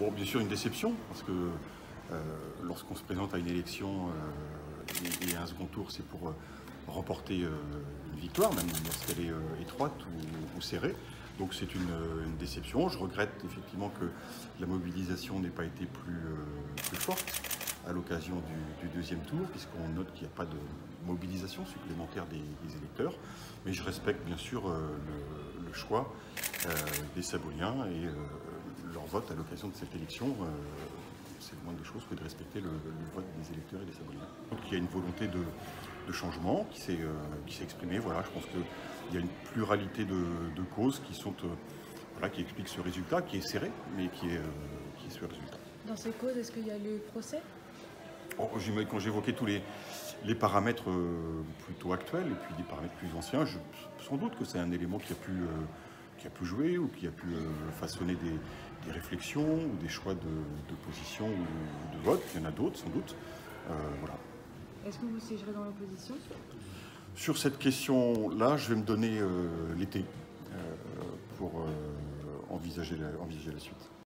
Bon, bien sûr, une déception, parce que euh, lorsqu'on se présente à une élection euh, et, et, un second tour, c'est pour euh, remporter une victoire, même lorsqu'elle est étroite ou, serrée. Donc c'est une, déception. Je regrette effectivement que la mobilisation n'ait pas été plus, forte à l'occasion du, deuxième tour, puisqu'on note qu'il n'y a pas de mobilisation supplémentaire des, électeurs. Mais je respecte bien sûr le, choix des Saboliens et leur vote à l'occasion de cette élection, euh, c'est le moins des choses que de respecter le, le, vote des électeurs et des Saboliens. Donc il y a une volonté de, de changement qui s'est euh, exprimée. Voilà, je pense qu'il y a une pluralité de, de causes qui sont euh, voilà, qui expliquent ce résultat, qui est serré, mais qui est, qui est ce résultat. Dans ces causes, est-ce qu'il y a le procès? Oh, Quand j'évoquais tous les, les paramètres plutôt actuels et puis des paramètres plus anciens, je, sans doute que c'est un élément qui a pu qui a pu jouer ou qui a pu euh, façonner des, des, réflexions ou des choix de, de position ou de vote. Il y en a d'autres, sans doute. Euh, voilà. Est-ce que vous siégerez dans l'opposition? Sur cette question-là, je vais me donner euh, l'été pour envisager la, envisager la suite.